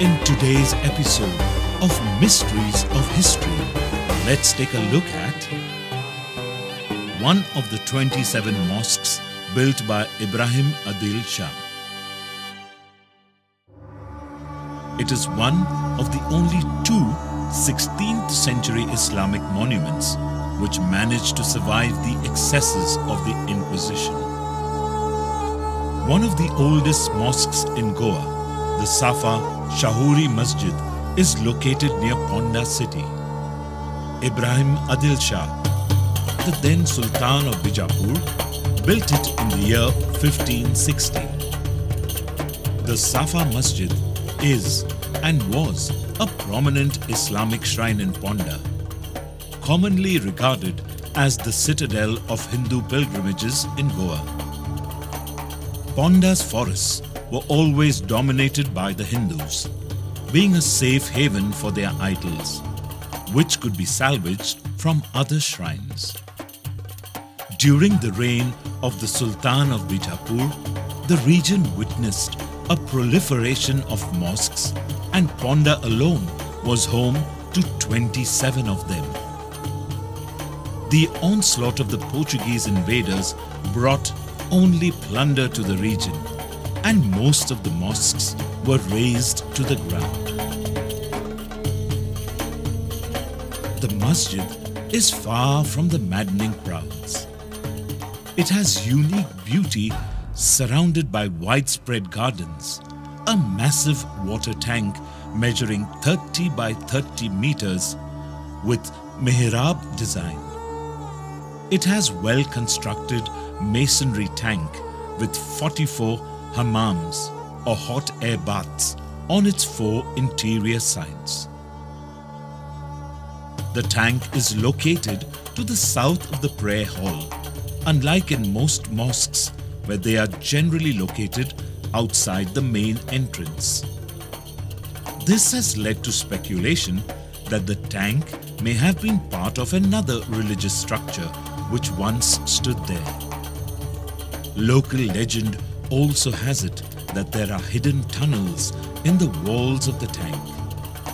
In today's episode of Mysteries of History, let's take a look at one of the 27 mosques built by Ibrahim Adil Shah. It is one of the only two 16th century Islamic monuments which managed to survive the excesses of the Inquisition. One of the oldest mosques in Goa, the Safa Shahuri Masjid, is located near Ponda city. Ibrahim Adil Shah, the then Sultan of Bijapur, built it in the year 1560. The Safa Masjid is and was a prominent Islamic shrine in Ponda, commonly regarded as the citadel of Hindu pilgrimages in Goa. Ponda's forests were always dominated by the Hindus, being a safe haven for their idols, which could be salvaged from other shrines. During the reign of the Sultan of Bijapur, the region witnessed a proliferation of mosques and Ponda alone was home to 27 of them. The onslaught of the Portuguese invaders brought only plunder to the region and most of the mosques were razed to the ground. The masjid is far from the maddening crowds. It has unique beauty surrounded by widespread gardens, a massive water tank measuring 30 by 30 meters with mihrab design. It has well constructed masonry tank with 44 hammams or hot air baths on its four interior sides. The tank is located to the south of the prayer hall, unlike in most mosques where they are generally located outside the main entrance. This has led to speculation that the tank may have been part of another religious structure which once stood there. Local legend also has it that there are hidden tunnels in the walls of the tank,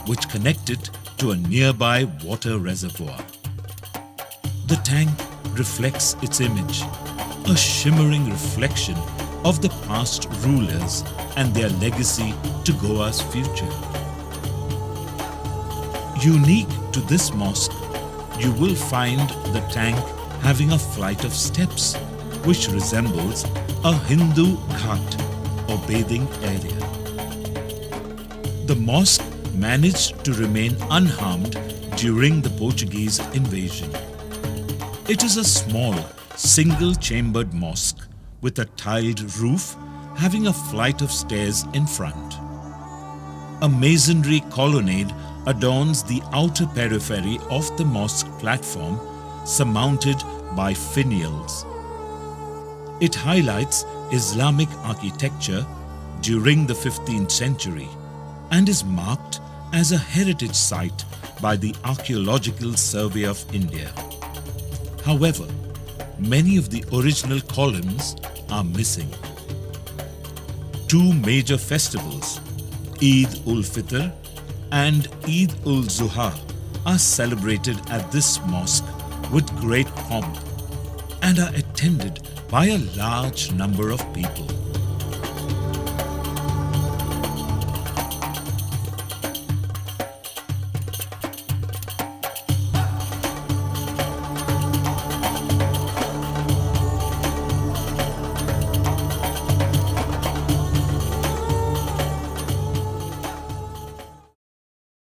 which connect it to a nearby water reservoir. The tank reflects its image, a shimmering reflection of the past rulers and their legacy to Goa's future. Unique to this mosque, you will find the tank having a flight of steps which resembles a Hindu ghat or bathing area. The mosque managed to remain unharmed during the Portuguese invasion. It is a small, single-chambered mosque with a tiled roof having a flight of stairs in front. A masonry colonnade adorns the outer periphery of the mosque platform surmounted by finials. It highlights Islamic architecture during the 15th century and is marked as a heritage site by the Archaeological Survey of India. However, many of the original columns are missing. Two major festivals, Eid ul-Fitr and Eid ul-Zuha are celebrated at this mosque with great pomp and are attended by a large number of people.